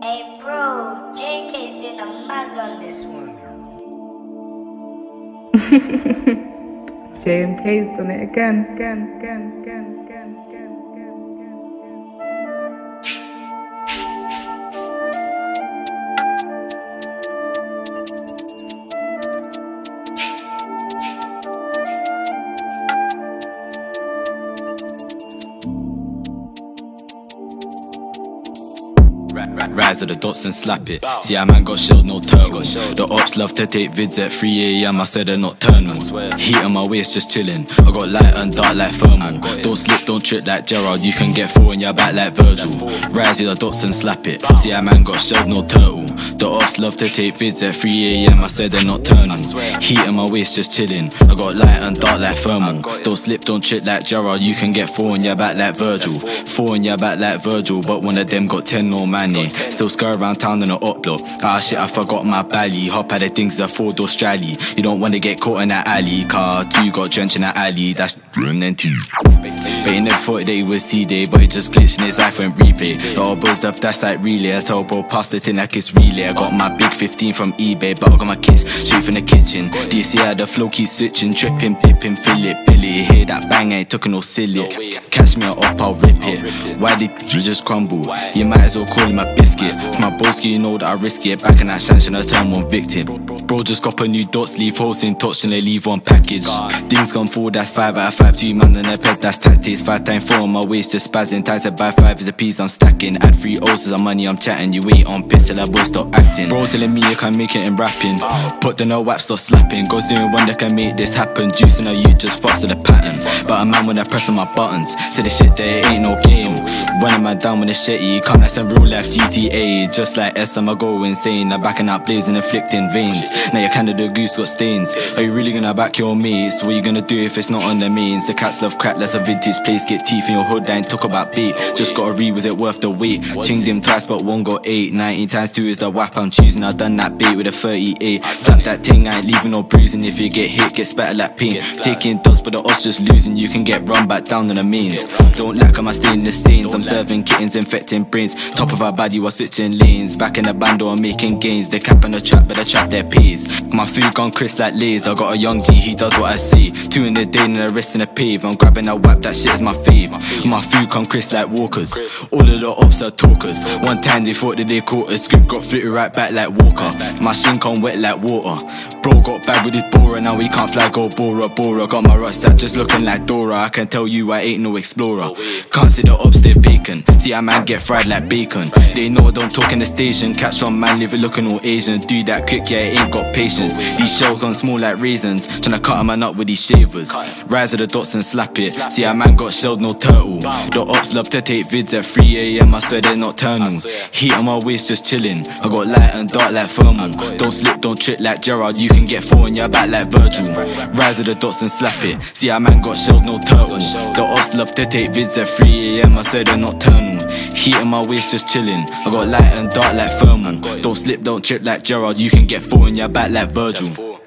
Hey bro, JK's doing a maz on this one. JMK's done it again, again, again, again, again, again, again, Rise of the dots and slap it. See, a man got shelled, no turtle. The ops love to take vids at 3 am. I said they're nocturnal. Heat on my waist, just chilling. I got light and dark like thermal. Don't slip, don't trip like Gerrard. You can get four in your back like Virgil. Rise of the dots and slap it. See, a man got shelled, no turtle. The ops love to take vids at 3 am. I said they're nocturnal. Heat on my waist, just chilling. I got light and dark like thermal. Don't slip, don't trip like Gerrard. You can get four in your back like Virgil. Four in your back like Virgil, but one of them got ten no Still skirt around town in a up block. Ah shit, I forgot my bally. Hop at the things a four door strally. You don't wanna get caught in that alley. Car two got drenched in that alley. That's and then two. But he never thought that he was T-Day, but he just glitched in his life and replay. The old boys stuff that's like relay. I tell bro, pass the tin like it's relay. I got my big 15 from eBay, but I got my kids straight from the kitchen. Do you see how the flow keeps switching? Tripping, pipping, fill it, Billy. Hear that bang, ain't took no silly. Catch me up, I'll rip it. Why did you just crumble? You might as well call him a biscuit. For my broski, you know that I risk it. Back in that shanks I turn one victim. Bro just cop a new dots, leave holes in touch and they leave one package. Things gone forward, that's five out of five. Two man on their peg, that's tactics. Five times four on my waist, just spazzing. Times to buy five is the piece I'm stacking. Add three O's of money, I'm chatting. You wait on piss till I boy stop acting. Bro telling me you can make it in rapping. Put the no wap, stop slapping. Goes doing one that can make this happen. Juicing a you just fucks with the pattern. But a man when I press on my buttons. Say the shit there ain't no game. Running my down with the shitty. Come like some real life GTA. Just like S, I'ma go insane. I'm backing out blazing, inflicting veins. Now your Canada goose got stains. Are you really gonna back your mates? What you gonna do if it's not on the mains? The cats love crack, that's a vintage place. Get teeth in your hood, I ain't talk about bait. Just gotta read, was it worth the wait? Chinged him twice, but one got eight. 19 times two is the whap I'm choosing. I done that bait with a 38. Slap that thing, I ain't leaving no bruising. If you get hit, get spat like pain. Taking dust, but the odds just losing. You can get run back down on the mains. Don't lack, I'm staying the stains. I'm serving kittens, infecting brains. Top of our body while switching lanes. Back in the band or making gains. They cap on the trap, but I trap their pays. My food gone crisp like Lays. I got a young G, he does what I say. Two in the day and the rest in the pave. I'm grabbing a whap, that shit is my fave. My food come crisp like walkers. All of the ops are talkers. One time they thought that they caught us. Script got flipped right back like Walker. My shin come wet like water. Bro got bad with his borer, now we can't fly, go Bora Bora. Got my rucksack just looking like Dora. I can tell you I ain't no explorer. Can't see the they're vacant. See a man get fried like bacon. They know I don't talk in the station. Catch some man living looking all Asian. Do that quick, yeah, ain't got patience. These shells gone small like raisins. Tryna cut a man up with these shavers. Rise of the dots and slap it. See a man got shelled, no turtle. The ops love to take vids at 3 am. I swear they're nocturnal. Heat on my waist, just chilling. I got light and dark like thermal. Don't slip, don't trip like Gerrard. You can get four in your back like Virgil. Rise of the dots and slap it. See a man got shelled, no turtle. The ops love to take vids at 3 am. I said they're nocturnal. Heat on my waist, just chilling. I got light and dark like thermal. Don't slip, don't trip like Gerrard. You can get four in your back like Virgil.